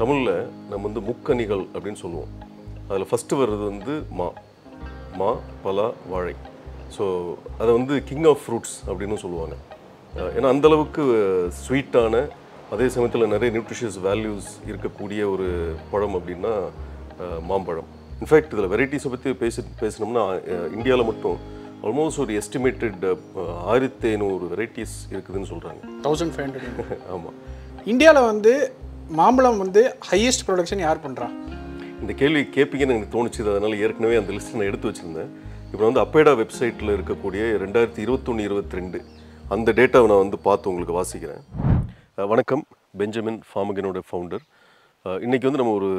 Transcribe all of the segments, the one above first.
தமிழில் நம்ம வந்து முக்கனிகள் அப்படின்னு சொல்லுவோம். அதில் ஃபஸ்ட்டு வர்றது வந்து மா. மா பலா வாழை. ஸோ அதை வந்து கிங் ஆஃப் ஃப்ரூட்ஸ் அப்படின்னு சொல்லுவாங்க. ஏன்னா அந்த அளவுக்கு ஸ்வீட்டான அதே சமயத்தில் நிறைய நியூட்ரிஷியஸ் வேல்யூஸ் இருக்கக்கூடிய ஒரு பழம் அப்படின்னா மாம்பழம். இன்ஃபேக்ட் இதில் வெரைட்டிஸை பற்றி பேசி பேசினோம்னா இந்தியாவில் மட்டும் ஆல்மோஸ்ட் ஒரு எஸ்டிமேட்டட் ஆயிரத்தி ஐநூறு வெரைட்டிஸ் இருக்குதுன்னு சொல்கிறாங்க தௌசண்ட் ஃபைவ் ஹண்ட்ரட் ஆமாம் இந்தியாவில் வந்து மாம்பழம் வந்து ஹையஸ்ட் ப்ரொடக்ஷன் யார் பண்ணுறா இந்த கேள்வி கேட்பீங்கன்னு எனக்கு தோணுச்சு. அதனால் ஏற்கனவே அந்த லிஸ்ட் நான் எடுத்து வச்சுருந்தேன். இப்போ வந்து அப்பேடா வெப்சைட்டில் இருக்கக்கூடிய ரெண்டாயிரத்தி இருபத்தொன்று இருபத்தி ரெண்டு அந்த டேட்டாவை நான் வந்து பார்த்து உங்களுக்கு வாசிக்கிறேன். வணக்கம். பெஞ்சமின் ஃபார்மகனோட ஃபவுண்டர் இன்றைக்கி வந்து நம்ம ஒரு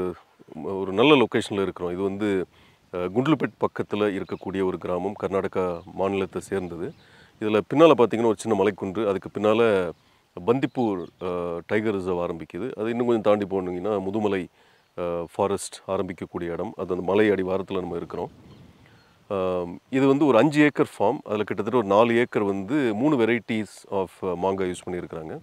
ஒரு நல்ல லொக்கேஷனில் இருக்கிறோம். இது வந்து குண்டுலுப்பேட் பக்கத்தில் இருக்கக்கூடிய ஒரு கிராமம். கர்நாடகா மாநிலத்தை சேர்ந்தது. இதில் பின்னால் பார்த்தீங்கன்னா ஒரு சின்ன மலைக்குன்று. அதுக்கு பின்னால் பந்திப்பூர் டைகர் ரிசர்வ் ஆரம்பிக்குது. அது இன்னும் கொஞ்சம் தாண்டி போனீங்கன்னா முதுமலை ஃபாரஸ்ட் ஆரம்பிக்கக்கூடிய இடம். அது அந்த மலை அடிவாரத்தில் நம்ம இருக்கிறோம். இது வந்து ஒரு அஞ்சு ஏக்கர் ஃபார்ம் அதில் கிட்டத்தட்ட ஒரு நாலு ஏக்கர் வந்து மூணு வெரைட்டிஸ் ஆஃப் மாங்காய் யூஸ் பண்ணியிருக்கிறாங்க.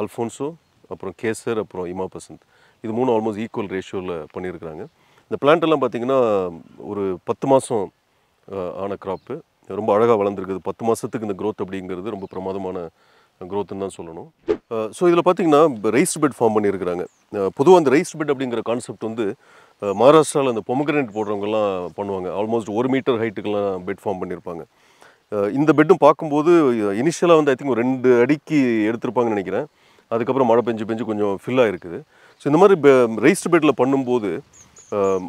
அல்ஃபோன்சோ அப்புறம் கேசர் அப்புறம் இமா பசந்த். இது மூணு ஆல்மோஸ்ட் ஈக்குவல் ரேஷியோவில் பண்ணியிருக்கிறாங்க. இந்த பிளான்ட்டெல்லாம் பார்த்தீங்கன்னா ஒரு பத்து மாதம் ஆன கிராப்பு ரொம்ப அழகாக வளர்ந்துருக்குது. பத்து மாதத்துக்கு இந்த க்ரோத் அப்படிங்கிறது ரொம்ப பிரமாதமான க்ரோத்துன்னு தான் சொல்லணும். ஸோ இதில் பார்த்தீங்கன்னா ரைஸ்ட் பெட் ஃபார்ம் பண்ணியிருக்கிறாங்க பொதுவாக அந்த ரைஸ்ட் பெட் அப்படிங்கிற கான்செப்ட் வந்து மகாராஷ்டிராவில் அந்த பொமக்ரனேட் போடுறவங்கலாம் பண்ணுவாங்க. ஆல்மோஸ்ட் ஒரு மீட்டர் ஹைட்டுக்கெல்லாம் பெட் ஃபார்ம் பண்ணியிருப்பாங்க இந்த பெட்டும் பார்க்கும்போது இனிஷியலாக வந்து ஐ திங்க் ஒரு ரெண்டு அடிக்கு எடுத்திருப்பாங்கன்னு நினைக்கிறேன். அதுக்கப்புறம் மழை பெஞ்சு பெஞ்சு கொஞ்சம் ஃபில்லாக இருக்குது ஸோ இந்த மாதிரி ரைஸ்ட் பெட்டில் பண்ணும்போது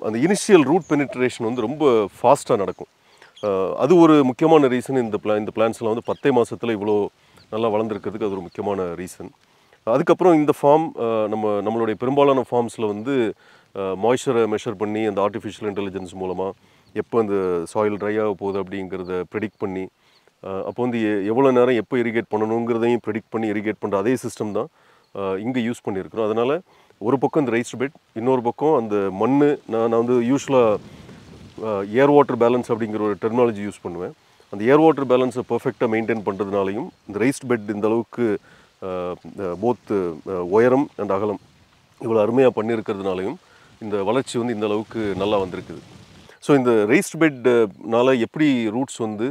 அந்த இனிஷியல் ரூட் பெனிட்ரேஷன் வந்து ரொம்ப ஃபாஸ்ட்டாக நடக்கும். அது ஒரு முக்கியமான ரீசன் இந்த பிளா இந்த பிளான்ஸ்லாம் வந்து பத்தே மாதத்தில் இவ்வளோ நல்லா வளர்ந்துருக்கிறதுக்கு அது ஒரு முக்கியமான ரீசன் அதுக்கப்புறம் இந்த ஃபார்ம் நம்ம நம்மளுடைய பெரும்பாலான ஃபார்ம்ஸில் வந்து மாய்ச்சரை மெஷர் பண்ணி அந்த ஆர்டிஃபிஷியல் இன்டெலிஜென்ஸ் மூலமாக எப்போ அந்த சாயில் ட்ரை ஆக போகுது அப்படிங்கிறத ப்ரெடிக்ட் பண்ணி அப்போ வந்து எவ்வளோ நேரம் எப்போ இரிகேட் பண்ணணுங்கிறதையும் ப்ரெடிக்ட் பண்ணி இரிகேட் பண்ணுற அதே சிஸ்டம் தான் இங்கே யூஸ் பண்ணியிருக்கிறோம். அதனால் ஒரு பக்கம் இந்த ரைஸ்டு பெட் இன்னொரு பக்கம் அந்த மண் நான் நான் வந்து யூஸ்வலாக ஏர் வாட்டர் பேலன்ஸ் அப்படிங்கிற ஒரு டெர்மினாலஜி யூஸ் பண்ணுவேன். அந்த ஏர் வாட்டர் பேலன்ஸை பர்ஃபெக்டாக மெயின்டைன் பண்ணுறதுனாலையும் இந்த ரைஸ்ட் பெட் இந்த அளவுக்கு போத் உயரம் அண்ட் அகலம் இவ்வளோ அருமையாக பண்ணியிருக்கிறதுனாலையும் இந்த வளர்ச்சி வந்து இந்த அளவுக்கு நல்லா வந்திருக்குது. ஸோ இந்த ரைஸ்ட் பெட்னால் எப்படி ரூட்ஸ் வந்து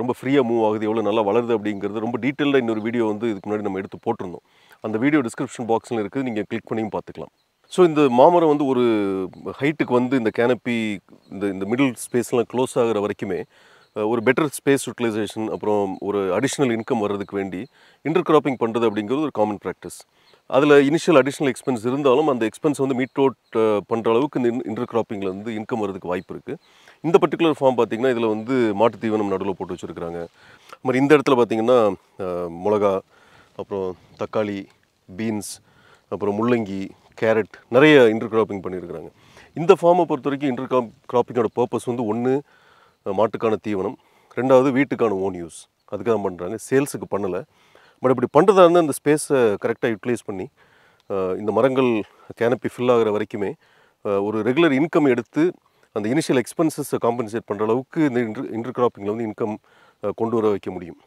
ரொம்ப ஃப்ரீயாக மூவ் ஆகுது எவ்வளோ நல்லா வளருது அப்படிங்கிறது ரொம்ப டீட்டெயிலாக இன்னொரு வீடியோ வந்து இதுக்கு முன்னாடி நம்ம எடுத்து போட்டிருந்தோம். அந்த வீடியோ டிஸ்கிரிப்ஷன் பாக்ஸில் இருக்குது நீங்கள் கிளிக் பண்ணியும் பார்த்துக்கலாம். ஸோ இந்த மாமரம் வந்து ஒரு ஹைட்டுக்கு வந்து இந்த கேனப்பி இந்த இந்த மிடில் ஸ்பேஸ்லாம் க்ளோஸ் ஆகிற வரைக்குமே ஒரு பெட்டர் ஸ்பேஸ் யூட்டிலைசேஷன் அப்புறம் ஒரு அடிஷ்னல் இன்கம் வர்றதுக்கு வேண்டி இன்டர் கிராப்பிங் பண்ணுறது அப்படிங்கிறது ஒரு காமன் ப்ராக்டிஸ் அதில் இனிஷியல் அடிஷ்னல் எக்ஸ்பென்ஸ் இருந்தாலும் அந்த எக்ஸ்பென்ஸ் வந்து மீட் அவுட் பண்ணுற அளவுக்கு இந்த இன்டர் கிராப்பிங்கில் வந்து இன்கம் வரதுக்கு வாய்ப்பு இருக்குது இந்த பர்டிகுலர் ஃபார்ம் பார்த்திங்கன்னா இதில் வந்து மாட்டு தீவனம் நடுவில் போட்டு வச்சுருக்கிறாங்க மாதிரி இந்த இடத்துல பார்த்தீங்கன்னா மிளகா அப்புறம் தக்காளி பீன்ஸ் அப்புறம் முள்ளங்கி கேரட் நிறைய இன்டர் கிராப்பிங் பண்ணியிருக்கிறாங்க இந்த ஃபார்மை பொறுத்த வரைக்கும் இன்டர் கிராப் கிராப்பிங்கோட பர்பஸ் வந்து ஒன்று மாட்டுக்கான தீவனம். ரெண்டாவது வீட்டுக்கான ஓன் யூஸ் அதுக்கு தான் பண்ணுறாங்க சேல்ஸுக்கு பண்ணலை. பட் இப்படி பண்ணுறதா இருந்தால் இந்த ஸ்பேஸை கரெக்டாக யூட்டிலைஸ் பண்ணி இந்த மரங்கள் கேனப்பி ஃபில் ஆகிற வரைக்குமே ஒரு ரெகுலர் இன்கம் எடுத்து அந்த இனிஷியல் எக்ஸ்பென்சஸை காம்பன்சேட் பண்ணுற அளவுக்கு இந்த இன்டர் இன்டர் கிராப்பிங்கில் வந்து இன்கம் கொண்டு வர வைக்க முடியும்.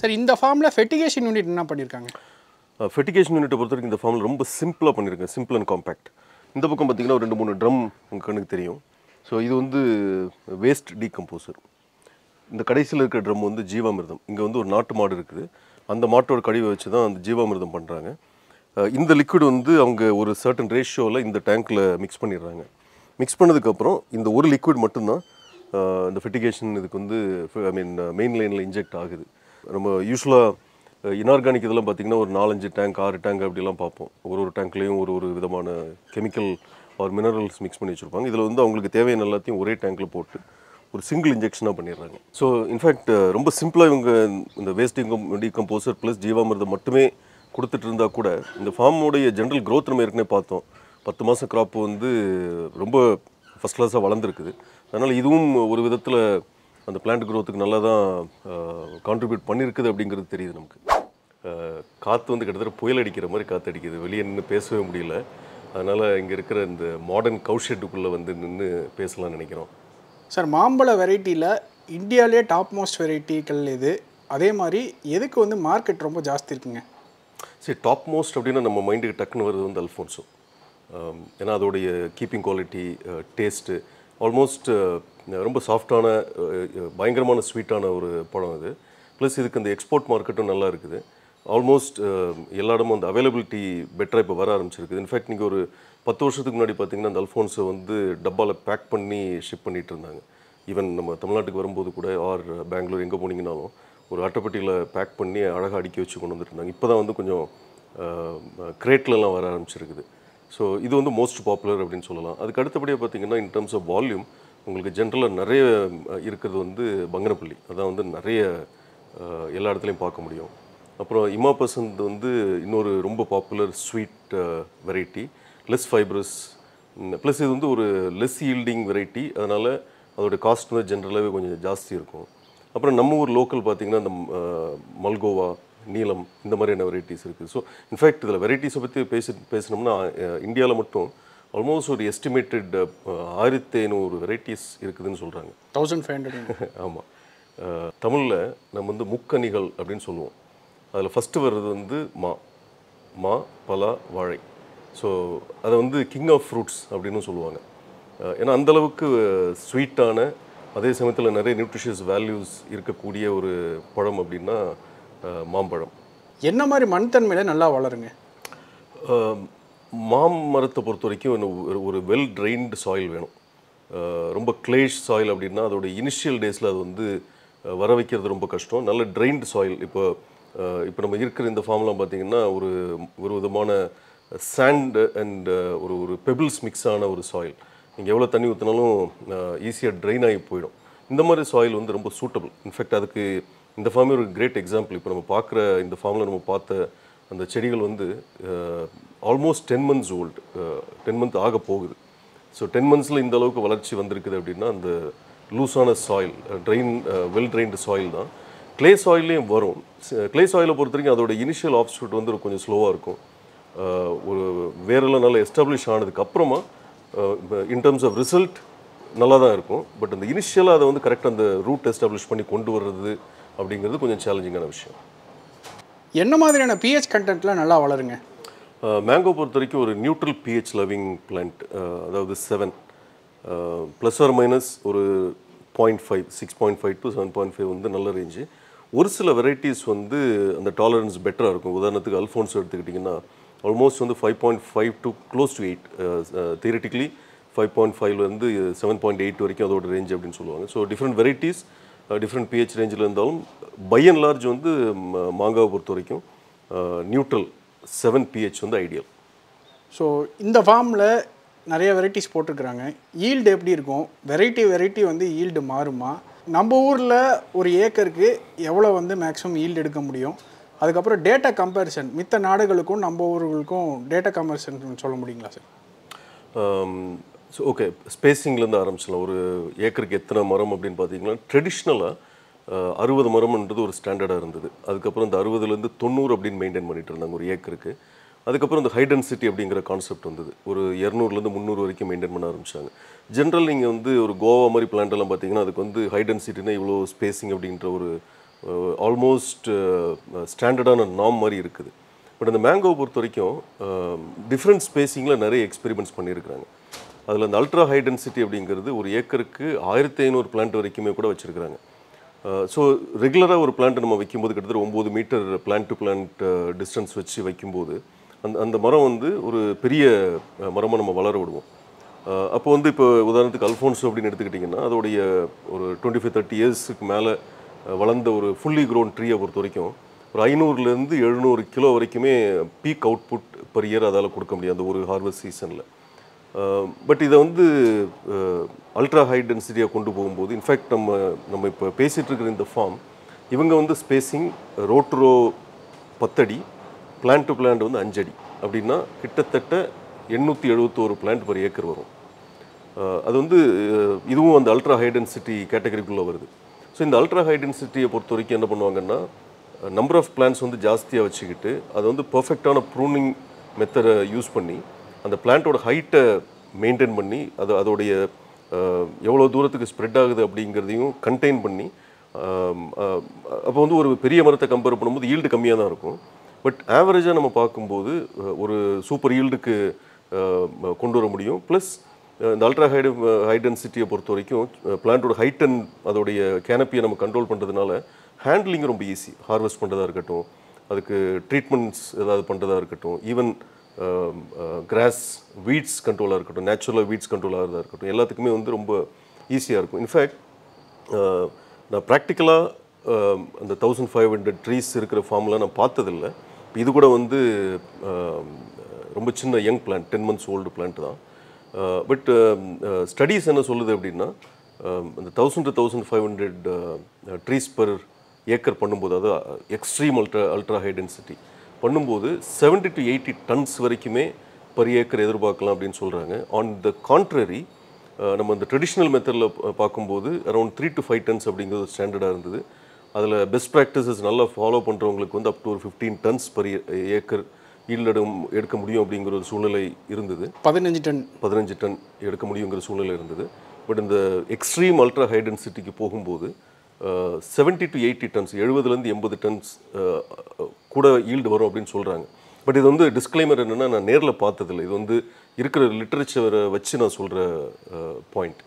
சரி இந்த ஃபார்மில் ஃபெட்டிகேஷன் யூனிட் என்ன பண்ணியிருக்காங்க ஃபெட்டிகேஷன் யூனிட்டை பொறுத்த வரைக்கும் இந்த ஃபார்மில் ரொம்ப சிம்பிளாக பண்ணியிருக்கேன் சிம்பிள் அண்ட் காம்பேக்ட் இந்த பக்கம் பார்த்தீங்கன்னா ஒரு ரெண்டு மூணு ட்ரம் உங்கள் கண்ணுக்கு தெரியும். ஸோ இது வந்து வேஸ்ட் டீகம்போசர் இந்த கடைசியில் இருக்கிற ட்ரம் வந்து ஜீவாமிர்தம். இங்கே வந்து ஒரு நாட்டு மாடு இருக்குது. அந்த மாட்டோட கழிவை வச்சு தான் அந்த ஜீவாமிர்தம் பண்ணுறாங்க இந்த லிக்விட் வந்து அவங்க ஒரு சர்டன் ரேஷியோவில் இந்த டேங்க்கில் மிக்ஸ் பண்ணிடுறாங்க. மிக்ஸ் பண்ணதுக்கப்புறம் இந்த ஒரு லிக்விட் மட்டும்தான் இந்த ஃபெட்டிகேஷன் இதுக்கு வந்து ஐ மீன் மெயின் லைனில் இன்ஜெக்ட் ஆகுது. நம்ம யூஸ்வலாக இனார்கானிக் இதெல்லாம் பார்த்தீங்கன்னா ஒரு நாலஞ்சு டேங்க் ஆறு டேங்க் அப்படிலாம் பார்ப்போம். ஒரு ஒரு டேங்க்லேயும் ஒரு ஒரு விதமான கெமிக்கல் ஆர் மினரல்ஸ் மிக்ஸ் பண்ணி வச்சுருப்பாங்க. இதில் வந்து அவங்களுக்கு தேவையான எல்லாத்தையும் ஒரே டேங்க்கில் போட்டு ஒரு சிங்கிள் இன்ஜெக்ஷனாக பண்ணிடுறாங்க. ஸோ இன்ஃபேக்ட் ரொம்ப சிம்பிளாக இவங்க இந்த வேஸ்ட் டிகம்போசர் ப்ளஸ் ஜீவாமிரதம் மட்டுமே கொடுத்துட்டு இருந்தால் கூட இந்த ஃபார்மோடைய ஜென்ரல் க்ரோத் நம்ம ஏற்கனவே பார்த்தோம். பத்து மாதம் கிராப் வந்து ரொம்ப ஃபஸ்ட் கிளாஸாக வளர்ந்துருக்குது. அதனால் இதுவும் ஒரு விதத்தில் அந்த பிளான்ட் க்ரோத்துக்கு நல்லா தான் கான்ட்ரிபியூட் பண்ணியிருக்குது அப்படிங்கிறது தெரியுது நமக்கு. காற்று வந்து கிட்டத்தட்ட புயல் அடிக்கிற மாதிரி காற்று அடிக்குது. வெளியே நின்று பேசவே முடியல. அதனால் இங்கே இருக்கிற இந்த மாடர்ன் கவுஷெட்டுக்குள்ளே வந்து நின்று பேசலாம்னு நினைக்கிறோம். சார் மாம்பழ வெரைட்டியில் இந்தியாவிலே டாப் மோஸ்ட் வெரைட்டிகள் இது அதே மாதிரி எதுக்கு வந்து மார்க்கெட் ரொம்ப ஜாஸ்தி இருக்குங்க? சரி டாப் மோஸ்ட் அப்படின்னா நம்ம மைண்டுக்கு டக்குன்னு வருது வந்து அல்ஃபோன்ஸோ ஏன்னா அதோடைய கீப்பிங் குவாலிட்டி டேஸ்ட்டு ஆல்மோஸ்ட் ரொம்ப சாஃப்டான பயங்கரமான ஸ்வீட்டான ஒரு பழம் இது ப்ளஸ் இதுக்கு அந்த எக்ஸ்போர்ட் மார்க்கெட்டும் நல்லா இருக்குது. ஆல்மோஸ்ட் uh, எல்லா இடமும் அந்த அவைலபிலிட்டி பெட்டராக இப்போ வர ஆரம்பிச்சிருக்குது. இன்ஃபேக்ட் நீங்கள் ஒரு பத்து வருஷத்துக்கு முன்னாடி பார்த்தீங்கன்னா அந்த அல்ஃபோன்ஸை வந்து டப்பாவில் பேக் பண்ணி ஷிப் பண்ணிட்டு இருந்தாங்க. ஈவன் நம்ம தமிழ்நாட்டுக்கு வரும்போது கூட ஆர் பெங்களூர் எங்கே போனீங்கனாலும் ஒரு அட்டைப்பட்டியில் பேக் பண்ணி அழகாக அடுக்கி வச்சு கொண்டு வந்துருந்தாங்க இப்போ தான் வந்து கொஞ்சம் கிரேட்லலாம் வர ஆரம்பிச்சிருக்குது. ஸோ இது வந்து மோஸ்ட் பாப்புலர் அப்படின்னு சொல்லலாம். அதுக்கு அடுத்தபடியாக பார்த்தீங்கன்னா இன் டர்ம்ஸ் ஆஃப் வால்யூம் உங்களுக்கு ஜென்ரலாக நிறைய இருக்கிறது வந்து பங்கனப்பள்ளி. அதான் வந்து நிறைய எல்லா இடத்துலையும் பார்க்க முடியும். அப்புறம் இமா பசந்த் வந்து இன்னொரு ரொம்ப popular sweet variety less fibrous plus இது வந்து ஒரு லெஸ் ஈல்டிங் வெரைட்டி அதனால் அதோட காஸ்ட் வந்து ஜென்ரலாகவே கொஞ்சம் ஜாஸ்தி இருக்கும். அப்புறம் நம்ம ஊர் லோக்கல் பார்த்தீங்கன்னா இந்த மல்கோவா நீலம் இந்த மாதிரியான வெரைட்டிஸ் இருக்குது ஸோ இன்ஃபேக்ட் இதில் வெரைட்டிஸை பற்றி பேசி பேசினோம்னா இந்தியாவில் மட்டும் ஆல்மோஸ்ட் ஒரு எஸ்டிமேட்டட் ஆயிரத்தி ஐநூறு வெரைட்டிஸ் இருக்குதுன்னு சொல்கிறாங்க தௌசண்ட் ஃபைவ் ஹண்ட்ரட் ஆமாம் தமிழில் நம்ம வந்து முக்கணிகள் அப்படின்னு சொல்லுவோம். அதில் ஃபஸ்ட்டு வர்றது வந்து மா மா பலா வாழை. ஸோ அதை வந்து கிங் ஆஃப் ஃப்ரூட்ஸ் அப்படின்னு சொல்லுவாங்க. ஏன்னா அந்த அளவுக்கு ஸ்வீட்டான அதே சமயத்தில் நிறைய நியூட்ரிஷியஸ் வேல்யூஸ் இருக்கக்கூடிய ஒரு பழம் அப்படின்னா மாம்பழம். என்ன மாதிரி மண் தன்மையில நல்லா வளருங்க? ஆஹ் மாமரத்தை பொறுத்த வரைக்கும் ஒரு- வெல் ட்ரைன்டு சாயில் வேணும். ரொம்ப கிளேஷ் சாயில் அப்படின்னா அதோட இனிஷியல் டேஸில் அது வந்து வர வைக்கிறது ரொம்ப கஷ்டம். நல்ல ட்ரைன்டு சாயில் இப்போ இப்போ நம்ம இருக்கிற இந்த ஃபார்ம்லாம் பார்த்தீங்கன்னா ஒரு ஒரு விதமான சாண்டு அண்ட் ஒரு ஒரு பெபிள்ஸ் மிக்ஸ் ஆன ஒரு சாயில் நீங்கள் எவ்வளோ தண்ணி ஊற்றினாலும் ஈஸியாக ட்ரைன் ஆகி போயிடும். இந்த மாதிரி சாயில் வந்து ரொம்ப சூட்டபிள் இன்ஃபேக்ட் அதுக்கு இந்த ஃபார்மே ஒரு கிரேட் எக்ஸாம்பிள் இப்போ நம்ம பார்க்குற இந்த ஃபார்மில் நம்ம பார்த்த அந்த செடிகள் வந்து almost ten months old ten month ஆக போகுது. ஸோ டென் மந்த்ஸில் இந்த அளவுக்கு வளர்ச்சி வந்திருக்குது அப்படின்னா அந்த லூஸான soil drain well drained soil தான். க்ளே சாயிலையும் வரும். க்ளே சாயிலை பொறுத்த வரைக்கும் அதோட இனிஷியல் ஆப்ஸ்டியூட் வந்து கொஞ்சம் ஸ்லோவாக இருக்கும். ஒரு வேரெல்லாம் நல்லா எஸ்டாப்ளிஷ் ஆனதுக்கு அப்புறமா இன் டர்ம்ஸ் ஆஃப் ரிசல்ட் நல்லா தான் இருக்கும். பட் அந்த இனிஷியலாக அதை வந்து கரெக்டாக அந்த ரூட் எஸ்டாப்ளிஷ் பண்ணி கொண்டு வர்றது அப்படிங்கிறது கொஞ்சம் சேலஞ்சிங்கான விஷயம். என்ன மாதிரியான பிஹெச் கண்டென்ட்லாம் நல்லா வளருங்க? மேங்கோ பொறுத்த வரைக்கும் ஒரு நியூட்ரல் பிஹெச் லவிங் பிளான்ட் அதாவது செவன் ப்ளஸ் ஆர் மைனஸ் ஒரு point five six point five to seven point five வந்து நல்ல ரேஞ்சு ஒரு சில வெரைட்டிஸ் வந்து அந்த டாலரன்ஸ் பெட்டராக இருக்கும். உதாரணத்துக்கு அல்ஃபோன்ஸ் எடுத்துக்கிட்டிங்கன்னா ஆல்மோஸ்ட் வந்து five point five to close to eight theoretically five point ஃபைவ்லேருந்து செவன் பாயிண்ட் எயிட் வரைக்கும் அதோட ரேஞ்ச் அப்படின்னு சொல்லுவாங்க. So different varieties different pH ரேஞ்சில் இருந்தாலும் பை அண்ட் லார்ஜ் வந்து ம- மாங்காவை பொறுத்த வரைக்கும் நியூட்ரல் செவன் பிஹெச் வந்து ஐடியல் ஸோ இந்த ஃபார்மில் நிறைய வெரைட்டிஸ் போட்டிருக்கிறாங்க. ஈல்டு எப்படி இருக்கும்? வெரைட்டி வெரைட்டி வந்து ஈல்டு மாறுமா? நம்ம ஊரில் ஒரு ஏக்கருக்கு எவ்வளோ வந்து மேக்ஸிமம் ஈல்டு எடுக்க முடியும்? அதுக்கப்புறம் டேட்டா கம்பேரிசன் மித்த நாடுகளுக்கும் நம்ம ஊர்களுக்கும் டேட்டா கம்பேரிசன் சொல்ல முடியுங்களா சார் ஸோ ஓகே ஸ்பேஸிங்லேருந்து ஆரம்பிச்சிடலாம். ஒரு ஏக்கருக்கு எத்தனை மரம் அப்படின்னு பார்த்தீங்கன்னா ட்ரெடிஷ்னலாக அறுபது மரம்ன்றது ஒரு ஸ்டாண்டர்டாக இருந்தது. அதுக்கப்புறம் இந்த அறுபதுலேருந்து தொண்ணூறு அப்படின்னு மெயின்டைன் பண்ணிட்டு இருந்தாங்க ஒரு ஏக்கருக்கு. அதுக்கப்புறம் இந்த ஹை டென்சிட்டி அப்படிங்கிற கான்செப்ட் வந்தது. ஒரு இரநூறுலேருந்து முந்நூறு வரைக்கும் மெயின்டைன் பண்ண ஆரம்பிச்சாங்க. ஜென்ரல் நீங்கள் வந்து ஒரு கோவா மாதிரி plant பார்த்தீங்கன்னா அதுக்கு வந்து ஹை டென்சிட்டினா இவ்வளோ ஸ்பேசிங் அப்படின்ற ஒரு ஆல்மோஸ்ட் ஸ்டாண்டர்டான நாம் மாதிரி இருக்குது. பட் அந்த மேங்கோவை பொறுத்த வரைக்கும் டிஃப்ரெண்ட் ஸ்பேசிங்கில் நிறைய எக்ஸ்பெரிமெண்ட்ஸ் பண்ணியிருக்கிறாங்க. அதில் அந்த அல்ட்ரா ஹை டென்சிட்டி அப்படிங்கிறது ஒரு ஏக்கருக்கு ஆயிரத்தி ஐநூறு பிளான்ட் வரைக்குமே கூட வச்சுருக்கிறாங்க. ஸோ ரெகுலராக ஒரு பிளான்ட் நம்ம வைக்கும்போது கிட்டத்தட்ட ஒம்பது meter plant to plant distance வச்சு வைக்கும்போது அந்த அந்த மரம் வந்து ஒரு பெரிய மரமாக நம்ம வளர விடுவோம். அப்போ வந்து இப்போ உதாரணத்துக்கு அல்ஃபோன்ஸ் அப்படின்னு எடுத்துக்கிட்டிங்கன்னா அதோடைய ஒரு டுவெண்ட்டி ஃபைவ் தேர்ட்டி இயர்ஸுக்கு மேலே வளர்ந்த ஒரு ஃபுல்லி க்ரோன் ட்ரீயை பொறுத்த வரைக்கும் ஒரு ஐநூறுலேருந்து எழுநூறு கிலோ வரைக்குமே பீக் அவுட்புட் பர் இயர் அதால் கொடுக்க முடியும் அந்த ஒரு ஹார்வெஸ்ட் சீசனில் பட் இதை வந்து அல்ட்ரா ஹை டென்சிட்டியாக கொண்டு போகும்போது இன்ஃபேக்ட் நம்ம நம்ம இப்போ பேசிகிட்டு இருக்கிற இந்த ஃபார்ம் இவங்க வந்து ஸ்பேசிங் ரோட்ரோ பத்தடி பிளான்ட் டு பிளான்ட் வந்து அஞ்சடி. அப்படின்னா கிட்டத்தட்ட எண்ணூற்றி எழுபத்தோரு பிளான்ட் பர் ஏக்கர் வரும். அது வந்து இதுவும் அந்த அல்ட்ரா ஹை டென்சிட்டி கேட்டகரிக்குள்ளே வருது. ஸோ இந்த அல்ட்ரா ஹை டென்சிட்டியை பொறுத்த வரைக்கும் என்ன பண்ணுவாங்கன்னா நம்பர் ஆஃப் பிளான்ஸ் வந்து ஜாஸ்தியாக வச்சுக்கிட்டு அதை வந்து பர்ஃபெக்டான ப்ரூனிங் மெத்தடை யூஸ் பண்ணி அந்த பிளான்ட்டோட ஹைட்டை மெயின்டைன் பண்ணி அது அதோடைய எவ்வளோ தூரத்துக்கு ஸ்ப்ரெட் ஆகுது அப்படிங்கிறதையும் கண்டெயின் பண்ணி அப்போ வந்து ஒரு பெரிய மரத்தை கம்பேர் பண்ணும்போது ஈல்டு கம்மியாக தான் இருக்கும். பட் ஆவரேஜாக நம்ம பார்க்கும்போது ஒரு சூப்பர் ஈல்டுக்கு கொண்டு வர முடியும். ப்ளஸ் இந்த அல்ட்ரா ஹைட் ஹை டென்சிட்டியை பொறுத்த வரைக்கும் பிளான்ட்டோட ஹைட் அண்ட் அதோடைய கேனப்பியை நம்ம கண்ட்ரோல் பண்ணுறதுனால ஹேண்ட்லிங் ரொம்ப ஈஸி ஹார்வெஸ்ட் பண்ணுறதா இருக்கட்டும் அதுக்கு ட்ரீட்மெண்ட்ஸ் ஏதாவது பண்ணுறதா இருக்கட்டும் ஈவன் கிராஸ் வீட்ஸ் கண்ட்ரோலாக இருக்கட்டும் நேச்சுரலாக வீட்ஸ் கண்ட்ரோல் ஆகிறதா இருக்கட்டும் எல்லாத்துக்குமே வந்து ரொம்ப ஈஸியாக இருக்கும். இன்ஃபேக்ட் நான் ப்ராக்டிக்கலாக அந்த தௌசண்ட் ஃபைவ் ஹண்ட்ரட் ட்ரீஸ் இருக்கிற ஃபார்ம்லாம் நான் பார்த்ததில்ல. இது கூட வந்து ரொம்ப சின்ன young plant ten months old plant தான். பட் ஸ்டடீஸ் என்ன சொல்லுது அப்படின்னா இந்த thousand to thousand five hundred trees per acre பண்ணும்போது அதாவது extreme ultra ultra high density பண்ணும்போது 70 டு எயிட்டி டன்ஸ் வரைக்குமே பர் ஏக்கர் எதிர்பார்க்கலாம் அப்படின்னு சொல்கிறாங்க ஆன் த கான்ட்ரரி நம்ம இந்த ட்ரெடிஷ்னல் மெத்தடில் பார்க்கும்போது around three to five tons அப்படிங்கிறது ஸ்டாண்டர்டாக இருந்தது. அதில் பெஸ்ட் ப்ராக்டிசஸ் நல்லா ஃபாலோ பண்ணுறவங்களுக்கு வந்து அப் டு ஒரு ஃபிஃப்டீன் டன்ஸ் பர் ஏக்கர் ஈல்டும் எடுக்க முடியும் அப்படிங்கிற ஒரு சூழ்நிலை இருந்தது. பதினஞ்சு டன். பதினஞ்சு டன் எடுக்க முடியுங்கிற சூழ்நிலை இருந்தது. பட் இந்த எக்ஸ்ட்ரீம் அல்ட்ரா ஹை டென்சிட்டிக்கு போகும்போது செவன்ட்டி டு எயிட்டி டன்ஸ் எழுபதுலேருந்து எண்பது டன்ஸ் கூட ஈல்டு வரும் அப்படின்னு சொல்கிறாங்க பட் இது வந்து டிஸ்க்ளைமர் என்னென்னா நான் நேரில் பார்த்ததில்ல. இது வந்து இருக்கிற லிட்டரேச்சரை வச்சு நான் சொல்கிற பாயிண்ட்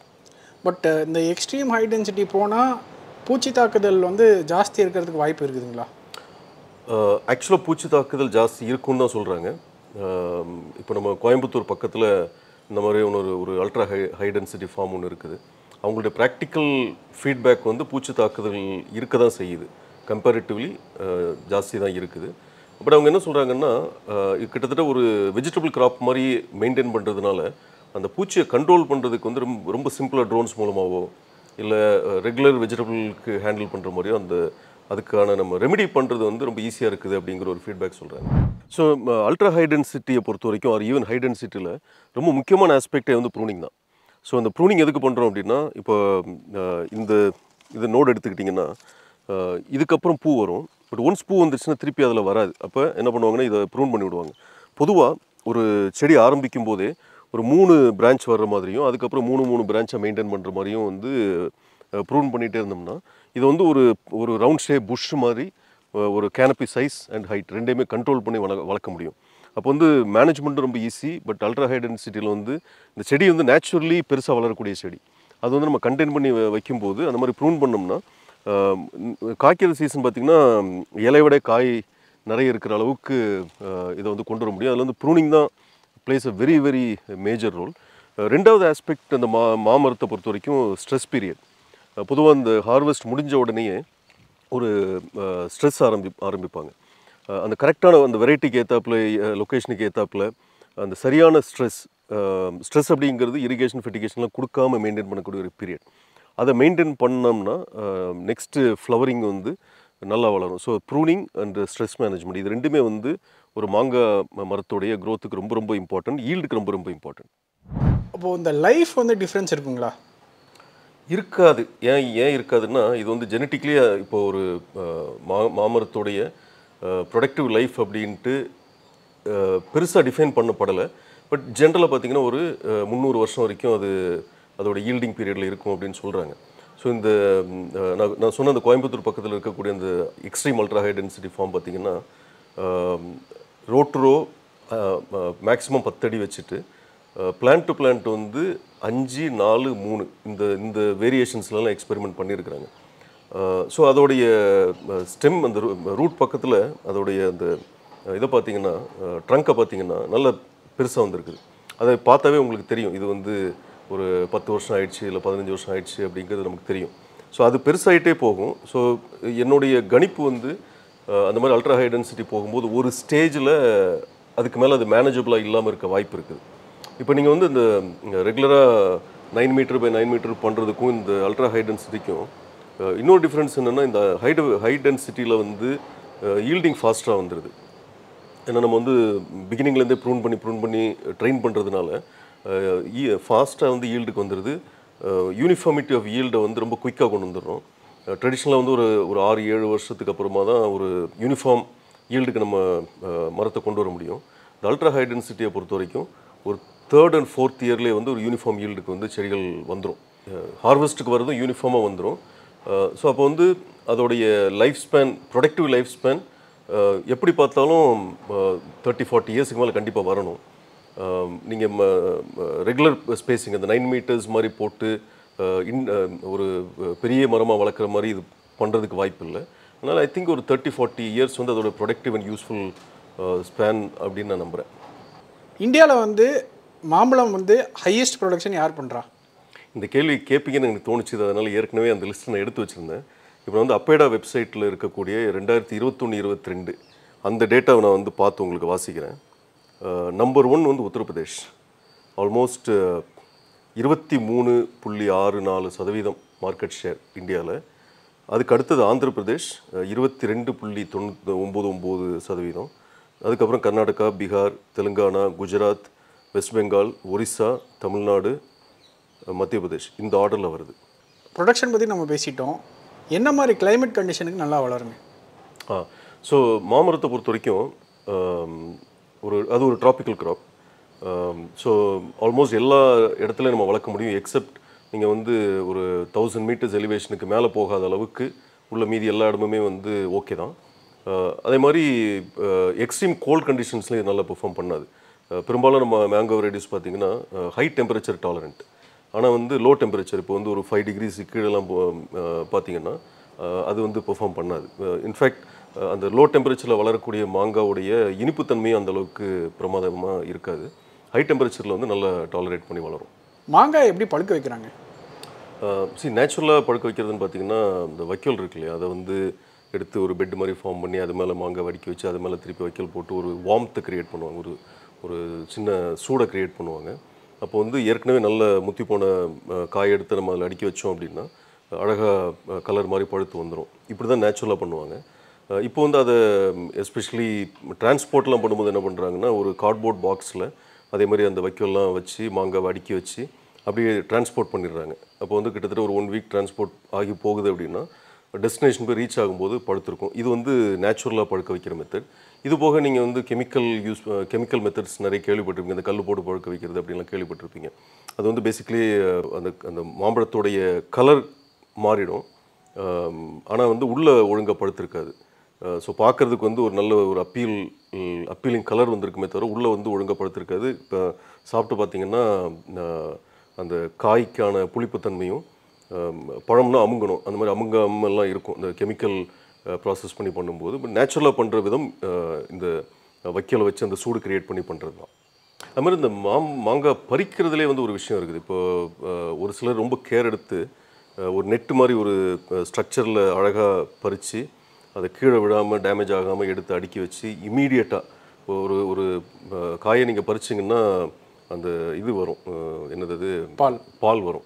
பட் இந்த எக்ஸ்ட்ரீம் ஹை டென்சிட்டி போனால் பூச்சி தாக்குதல் வந்து ஜாஸ்தி இருக்கிறதுக்கு வாய்ப்பு இருக்குதுங்களா? ஆக்சுவலாக பூச்சி தாக்குதல் ஜாஸ்தி இருக்குன்னு தான் சொல்கிறாங்க இப்போ நம்ம கோயம்புத்தூர் பக்கத்தில் இந்த மாதிரி ஒன்று ஒரு ultra high high density farm ஒன்று இருக்குது. அவங்களுடைய ப்ராக்டிக்கல் ஃபீட்பேக் வந்து பூச்சி தாக்குதல் இருக்க தான் செய்யுது. கம்பேரிட்டிவ்லி ஜாஸ்தி தான் இருக்குது. பட் அவங்க என்ன சொல்கிறாங்கன்னா கிட்டத்தட்ட ஒரு வெஜிடபிள் கிராப் மாதிரி மெயின்டைன் பண்ணுறதுனால அந்த பூச்சியை கண்ட்ரோல் பண்ணுறதுக்கு வந்து ரொம்ப ரொம்ப சிம்பிளாக ட்ரோன்ஸ் மூலமாகவோ இல்லை ரெகுலர் வெஜிடபிளுக்கு ஹேண்டில் பண்ணுற மாதிரியோ அந்த அதுக்கான நம்ம ரெமெடி பண்ணுறது வந்து ரொம்ப ஈஸியாக இருக்குது அப்படிங்கிற ஒரு ஃபீட்பேக் சொல்கிறாங்க ஸோ அல்ட்ரா ஹை டென்சிட்டியை பொறுத்த வரைக்கும் ஆர் ஈவன் ஹை டென்சிட்டியில் ரொம்ப முக்கியமான ஆஸ்பெக்டே வந்து ப்ரூனிங் தான். ஸோ அந்த ப்ரூனிங் எதுக்கு பண்ணுறோம் அப்படின்னா இப்போ இந்த இது நோடு எடுத்துக்கிட்டிங்கன்னா இதுக்கப்புறம் பூ வரும். பட் ஒன்ஸ் பூ வந்துருச்சுன்னா திருப்பி அதில் வராது. அப்போ என்ன பண்ணுவாங்கன்னா இதை ப்ரூன் பண்ணி விடுவாங்க. பொதுவாக ஒரு செடி ஆரம்பிக்கும் போதே ஒரு மூணு பிரான்ச் வர்ற மாதிரியும் அதுக்கப்புறம் மூணு மூணு பிரான்ச்சை மெயின்டைன் பண்ணுற மாதிரியும் வந்து ப்ரூன் பண்ணிகிட்டே இருந்தோம்னா இது வந்து ஒரு ஒரு ரவுண்ட் ஷேப் புஷ் மாதிரி ஒரு கேனப்பி சைஸ் அண்ட் ஹைட் ரெண்டையுமே கண்ட்ரோல் பண்ணி வள வளர்க்க முடியும். அப்போ வந்து மேனேஜ்மெண்ட்டும் ரொம்ப ஈஸி பட் அல்ட்ரா ஹை டென்சிட்டியில் வந்து இந்த செடி வந்து நேச்சுரலி பெருசாக வளரக்கூடிய செடி. அது வந்து நம்ம கண்டெயின் பண்ணி வைக்கும்போது அந்த மாதிரி ப்ரூன் பண்ணோம்னா காய்க்கிற சீசன் பார்த்திங்கன்னா இலையோட காய் நிறைய இருக்கிற அளவுக்கு இதை வந்து கொண்டு வர முடியும். அதில் வந்து ப்ரூனிங் தான் plays a very very major role ரெண்டாவது ஆஸ்பெக்ட் அந்த மா மாமரத்தை பொறுத்த வரைக்கும் ஸ்ட்ரெஸ் பீரியட் பொதுவாக இந்த ஹார்வெஸ்ட் முடிஞ்ச உடனேயே ஒரு uh, ஸ்ட்ரெஸ் ஆரம்பி ஆரம்பிப்பாங்க. Uh, அந்த கரெக்டான அந்த வெரைட்டிக்கு ஏற்றாப்புல லொக்கேஷனுக்கு uh, ஏற்றாப்புல அந்த சரியான ஸ்ட்ரெஸ் ஸ்ட்ரெஸ் அப்படிங்கிறது இரிகேஷன் ஃபெட்டிகேஷன்லாம் கொடுக்காம மெயின்டைன் பண்ணக்கூடிய ஒரு பீரியட் அதை மெயின்டைன் பண்ணோம்னா நெக்ஸ்ட்டு ஃப்ளவரிங் வந்து நல்லா வளரும். So pruning and stress management இது ரெண்டுமே வந்து ஒரு மாங்காய் மரத்துடைய growth-க்கு ரொம்ப ரொம்ப இம்பார்ட்டன்ட் ஈல்டுக்கு ரொம்ப ரொம்ப இம்பார்ட்டன்ட் அப்போது இந்த லைஃப் வந்து டிஃப்ரென்ஸ் இருக்குங்களா? இருக்காது. ஏன் ஏன் இருக்காதுன்னா இது வந்து ஜெனட்டிக்லி இப்போ ஒரு மா மாமரத்துடைய ப்ரொடக்டிவ் லைஃப் அப்படின்ட்டு பெருசாக டிஃபைன் பண்ணப்படலை. பட் ஜென்ரலாக பார்த்தீங்கன்னா ஒரு முந்நூறு வருஷம் வரைக்கும் அது அதோட ஈல்டிங் பீரியடில் இருக்கும் அப்படின்னு சொல்கிறாங்க ஸோ இந்த நான் நான் சொன்ன அந்த கோயம்புத்தூர் பக்கத்தில் இருக்கக்கூடிய அந்த extreme ultra high density farm பார்த்தீங்கன்னா ரோட் ரோ மேக்ஸிமம் பத்தடி வச்சுட்டு பிளான்ட் டு பிளான்ட் வந்து அஞ்சு நாலு மூணு இந்த இந்த வேரியேஷன்ஸ்லாம் எக்ஸ்பெரிமெண்ட் பண்ணியிருக்கிறாங்க ஸோ அதோடைய ஸ்டெம் அந்த ரூட் பக்கத்தில் அதோடைய அந்த இதை பார்த்தீங்கன்னா ட்ரங்கை பார்த்தீங்கன்னா நல்ல பெருசாக வந்திருக்குது. அதை பார்த்தாவே உங்களுக்கு தெரியும். இது வந்து ஒரு பத்து வருஷம் ஆயிடுச்சு இல்லை பதினஞ்சு வருஷம் ஆயிடுச்சு அப்படிங்கிறது நமக்கு தெரியும். ஸோ அது பெருசாகிட்டே போகும். ஸோ என்னுடைய கணிப்பு வந்து அந்த மாதிரி அல்ட்ரா ஹை டென்சிட்டி போகும்போது ஒரு ஸ்டேஜில் அதுக்கு மேலே அது மேனேஜபிளாக இல்லாமல் இருக்க வாய்ப்பு இருக்குது. இப்போ நீங்கள் வந்து இந்த ரெகுலராக nine meter by nine meter பண்ணுறதுக்கும் இந்த அல்ட்ரா ஹை டென்சிட்டிக்கும் இன்னொரு டிஃப்ரென்ஸ் என்னென்னா இந்த ஹைட் ஹை டென்சிட்டியில் வந்து ஈல்டிங் ஃபாஸ்ட்டாக வந்துடுது ஏன்னா நம்ம வந்து பிகினிங்லேருந்தே ப்ரூன் பண்ணி ப்ரூன் பண்ணி ட்ரெயின் பண்ணுறதுனால ஃபாஸ்ட்டாக வந்து ஈல்டுக்கு வந்துடுது யூனிஃபார்மிட்டி ஆஃப் ஈல்டை வந்து ரொம்ப குயிக்காக கொண்டு வந்துடுறோம். ட்ரெடிஷ்னலாக வந்து ஒரு ஒரு ஆறு ஏழு வருஷத்துக்கு அப்புறமா தான் ஒரு யூனிஃபார்ம் ஈல்டுக்கு நம்ம மரத்தை கொண்டு வர முடியும். இந்த அல்ட்ரா ஹை டென்சிட்டியை பொறுத்த வரைக்கும் ஒரு தேர்ட் அண்ட் ஃபோர்த் இயர்லேயே வந்து ஒரு யூனிஃபார்ம் ஈல்டுக்கு வந்து செடிகள் வந்துடும் ஹார்வெஸ்ட்டுக்கு வரதும் யூனிஃபார்மாக வந்துடும் ஸோ அப்போ வந்து அதோடைய life span productive life span எப்படி பார்த்தாலும் தேர்ட்டி ஃபார்ட்டி இயர்ஸ்க்கு மேலே கண்டிப்பாக வரணும். நீங்கள் ரெகுலர் ஸ்பேசிங் அந்த நைன் மீட்டர்ஸ் மாதிரி போட்டு இன் ஒரு பெரிய மரமாக வளர்க்குற மாதிரி இது பண்ணுறதுக்கு வாய்ப்பு இல்லை. அதனால் ஐ திங்க் ஒரு தேர்ட்டி ஃபார்ட்டி இயர்ஸ் வந்து அதோட ப்ரொடக்டிவ் அண்ட் யூஸ்ஃபுல் ஸ்பேன் அப்படின்னு நான் நம்புகிறேன் இந்தியாவில் வந்து மாம்பழம் வந்து ஹையஸ்ட் ப்ரொடக்ஷன் யார் பண்ணுறா இந்த கேள்வி கேட்பீங்கன்னு எனக்கு தோணுச்சு அதனால் ஏற்கனவே அந்த லிஸ்ட் நான் எடுத்து வச்சுருந்தேன். இப்போ வந்து அப்பேடா வெப்சைட்டில் இருக்கக்கூடிய ரெண்டாயிரத்தி இருபத்தொன்று இருபத்தி ரெண்டு அந்த டேட்டாவை நான் வந்து பார்த்து உங்களுக்கு வாசிக்கிறேன். நம்பர் ஒன் வந்து உத்தரப்பிரதேஷ். ஆல்மோஸ்ட் இருபத்தி மூணு புள்ளி ஆறு நாலு சதவீதம் மார்க்கெட் ஷேர் இந்தியாவில் அதுக்கு அடுத்தது ஆந்திர பிரதேஷ் இருபத்தி ரெண்டு புள்ளி தொண்ணூற்றி ஒம்பது ஒம்பது சதவீதம். அதுக்கப்புறம் கர்நாடகா பீகார் தெலுங்கானா குஜராத் வெஸ்ட் பெங்கால் ஒரிசா தமிழ்நாடு மத்திய பிரதேஷ். இந்த ஆர்டரில் வருது. ப்ரொடக்ஷன் பற்றி நம்ம பேசிட்டோம். என்ன மாதிரி climate கண்டிஷனுக்கு நல்லா வளருங்க? ஆ ஸோ மாமரத்தை பொறுத்த வரைக்கும் ஒரு அது ஒரு ட்ராபிக்கல் கிராப் ஸோ ஆல்மோஸ்ட் எல்லா இடத்துலையும் நம்ம வளர்க்க முடியும் எக்ஸப்ட் நீங்கள் வந்து ஒரு தௌசண்ட் மீட்டர்ஸ் எலிவேஷனுக்கு மேலே போகாத அளவுக்கு உள்ள மீதி எல்லா இடமுமே வந்து ஓகே தான். Uh, அதே மாதிரி எக்ஸ்ட்ரீம் கோல்ட் கண்டிஷன்ஸ்லேயும் நல்லா பெர்ஃபார்ம் பண்ணாது. Uh, பெரும்பாலும் நம்ம மேங்கோ வெரைட்டிஸ் பார்த்தீங்கன்னா ஹை டெம்பரேச்சர் டாலரண்ட் ஆனால் வந்து லோ டெம்பரேச்சர் இப்போ வந்து ஒரு ஃபைவ் டிகிரிஸ் கீழெல்லாம் பார்த்தீங்கன்னா uh, அது வந்து பெர்ஃபார்ம் பண்ணாது. இன்ஃபேக்ட் அந்த லோ டெம்பரேச்சரில் வளரக்கூடிய மாங்காவுடைய இனிப்புத்தன்மையும் அந்த அளவுக்கு பிரமாதமாக இருக்காது. ஹை டெம்பரேச்சரில் வந்து நல்லா டாலரேட் பண்ணி வளரும். மாங்காய் எப்படி பழுக்க வைக்கிறாங்க? சி நேச்சுரலாக பழுக்க வைக்கிறதுன்னு பார்த்தீங்கன்னா இந்த வைக்கோல் இருக்கு இல்லையா? அதை வந்து எடுத்து ஒரு பெட் மாதிரி ஃபார்ம் பண்ணி அது மேலே மாங்காய் வடிக்க வச்சு அது மேலே திருப்பி வைக்கோல் போட்டு ஒரு வார்ம்த்தை கிரியேட் பண்ணுவாங்க. ஒரு ஒரு சின்ன சூடை கிரியேட் பண்ணுவாங்க. அப்போ வந்து ஏற்கனவே நல்ல முத்தி போன காய் எடுத்து நம்ம அதில் அடிக்க வச்சோம் அப்படின்னா அழகாக கலர் மாதிரி பழுத்து வந்துடும் இப்படி தான் நேச்சுரலாக பண்ணுவாங்க. இப்போ வந்து அதை எஸ்பெஷலி டிரான்ஸ்போர்ட்லாம் பண்ணும்போது என்ன பண்ணுறாங்கன்னா ஒரு கார்ட்போர்ட் பாக்ஸில் அதே மாதிரி அந்த வைக்கோல்லாம் வச்சு மாங்காவை அடுக்கி வச்சு அப்படியே டிரான்ஸ்போர்ட் பண்ணிடுறாங்க. அப்போ வந்து கிட்டத்தட்ட ஒரு ஒன் வீக் டிரான்ஸ்போர்ட் ஆகி போகுது அப்படின்னா டெஸ்டினேஷன் போய் ரீச் ஆகும்போது படுத்திருக்கும். இது வந்து நேச்சுரலாக பழுக்க வைக்கிற மெத்தட் இது போக நீங்கள் வந்து கெமிக்கல் யூஸ் கெமிக்கல் மெத்தட்ஸ் நிறைய கேள்விப்பட்டிருப்பீங்க. இந்த கல் போட்டு பழுக்க வைக்கிறது அப்படின்லாம் கேள்விப்பட்டிருப்பீங்க. அது வந்து பேசிக்கலி அந்த அந்த மாம்பழத்தோடைய கலர் மாறிடும். ஆனால் வந்து உள்ளே ஒழுங்காக படுத்திருக்காது. ஸோ பார்க்கறதுக்கு வந்து ஒரு நல்ல ஒரு அப்பீல் அப்பீலிங் கலர் வந்திருக்குமே தவிர உள்ளே வந்து ஒழுங்கப்படுத்திருக்காது. இப்போ சாப்பிட்டு பார்த்தீங்கன்னா அந்த காய்க்கான புளிப்புத்தன்மையும் பழம்னா அமுங்கணும். அந்த மாதிரி அமுங்காமல்லாம் இருக்கும். இந்த கெமிக்கல் ப்ராசஸ் பண்ணி பண்ணும்போது. பட் நேச்சுரலாக பண்ணுற விதம் இந்த வைக்கோலை வச்சு அந்த சூடு கிரியேட் பண்ணி பண்ணுறது தான். அது மாதிரி இந்த மாம் மாங்காய் பறிக்கிறதுலே வந்து ஒரு விஷயம் இருக்குது. இப்போ ஒரு சிலர் ரொம்ப கேர் எடுத்து ஒரு நெட்டு மாதிரி ஒரு ஸ்ட்ரக்சரில் அழகாக பறித்து அதை கீழே விழாமல் டேமேஜ் ஆகாமல் எடுத்து அடுக்கி வச்சு இமீடியட்டாக ஒரு ஒரு காயை நீங்கள் பறிச்சிங்கன்னா அந்த இது வரும். என்னது அது? பால். பால் வரும்.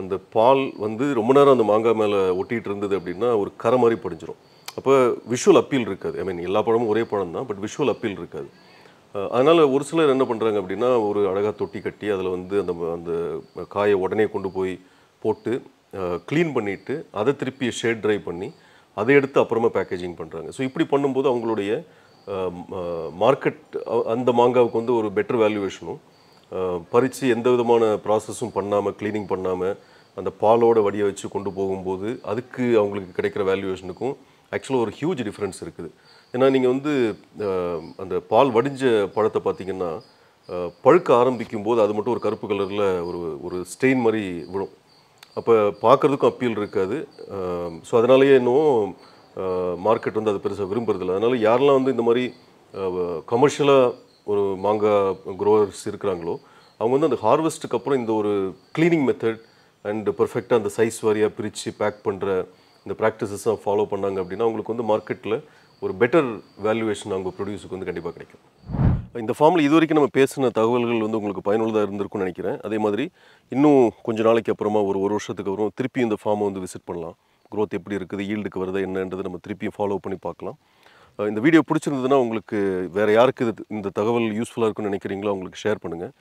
அந்த பால் வந்து ரொம்ப நேரம் அந்த மாங்காய் மேலே ஒட்டிகிட்டு இருந்தது அப்படின்னா ஒரு கரை மாதிரி படிஞ்சிரும். அப்போ விஷுவல் அப்பீல் இருக்காது. ஐ மீன் எல்லா பழமும் ஒரே பழம் தான் பட் விஷுவல் அப்பீல் இருக்காது. அதனால ஒரு சிலர் என்ன பண்ணுறாங்க அப்படின்னா ஒரு அழகாக தொட்டி கட்டி அதில் வந்து அந்த அந்த காயை உடனே கொண்டு போய் போட்டு க்ளீன் பண்ணிவிட்டு அதை திருப்பி ஷேட் ட்ரை பண்ணி அதை எடுத்து அப்புறமா பேக்கேஜிங் பண்ணுறாங்க ஸோ இப்படி பண்ணும்போது அவங்களுடைய மார்க்கெட் அந்த மாங்காவுக்கு வந்து ஒரு பெட்டர் வேல்யூவேஷனும் பறித்து எந்த விதமான ப்ராசஸும் பண்ணாமல் க்ளீனிங் பண்ணாமல் அந்த பாலோட வடிய வச்சு கொண்டு போகும்போது அதுக்கு அவங்களுக்கு கிடைக்கிற வேல்யூவேஷனுக்கும் ஆக்சுவலாக ஒரு ஹியூஜ் டிஃப்ரென்ஸ் இருக்குது. ஏன்னா நீங்கள் வந்து அந்த பால் வடிஞ்ச பழத்தை பார்த்தீங்கன்னா பழுக்க ஆரம்பிக்கும் போது அது மட்டும் ஒரு கருப்பு கலரில் ஒரு ஒரு ஸ்டெயின் மாதிரி விழும். அப்போ பார்க்குறதுக்கும் அப்பீல் இருக்காது. ஸோ அதனாலேயே இன்னும் மார்க்கெட் வந்து அது பெருசாக விரும்புறதில்ல. அதனால் யாரெல்லாம் வந்து இந்த மாதிரி கமர்ஷியலாக ஒரு மாங்காய் க்ரோவர்ஸ் இருக்கிறாங்களோ அவங்க வந்து அந்த ஹார்வெஸ்ட்டுக்கு அப்புறம் இந்த ஒரு க்ளீனிங் மெத்தட் அண்டு பர்ஃபெக்டாக அந்த சைஸ் வாரியாக பிரித்து பேக் பண்ணுற இந்த ப்ராக்டிசஸாக ஃபாலோ பண்ணாங்க அப்படின்னா அவங்களுக்கு வந்து மார்க்கெட்டில் ஒரு பெட்டர் வேல்யூவேஷன் அவங்க ப்ரொடியூஸுக்கு வந்து கண்டிப்பாக கிடைக்கும். இந்த ஃபார்மில் இது வரைக்கும் நம்ம பேசின தகவல்கள் வந்து உங்களுக்கு பயனுள்ளதாக இருந்திருக்கும்னு நினைக்கிறேன். அதே மாதிரி இன்னும் கொஞ்ச நாளைக்கு அப்புறமா ஒரு ஒரு வருஷத்துக்கு அப்புறம் திருப்பி இந்த ஃபார்மை வந்து விசிட் பண்ணலாம். க்ரோத் எப்படி இருக்குது ஈல்டுக்கு வருதா என்னன்றது நம்ம திருப்பியும் ஃபாலோ பண்ணி பார்க்கலாம். இந்த வீடியோ பிடிச்சிருந்ததுன்னா உங்களுக்கு வேறு யாருக்கு இது இந்த தகவல் யூஸ்ஃபுல்லாக இருக்கும்னு நினைக்கிறீங்களோ அவங்களுக்கு ஷேர் பண்ணுங்கள்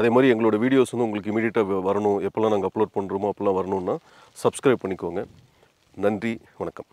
அதே மாதிரி எங்களோட வீடியோஸ் வந்து உங்களுக்கு இமீடியட்டாக வரணும் எப்போல்லாம் நாங்கள் அப்லோட் பண்ணுறோமோ அப்போல்லாம் வரணும்னா சப்ஸ்கிரைப் பண்ணிக்கோங்க. நன்றி வணக்கம்.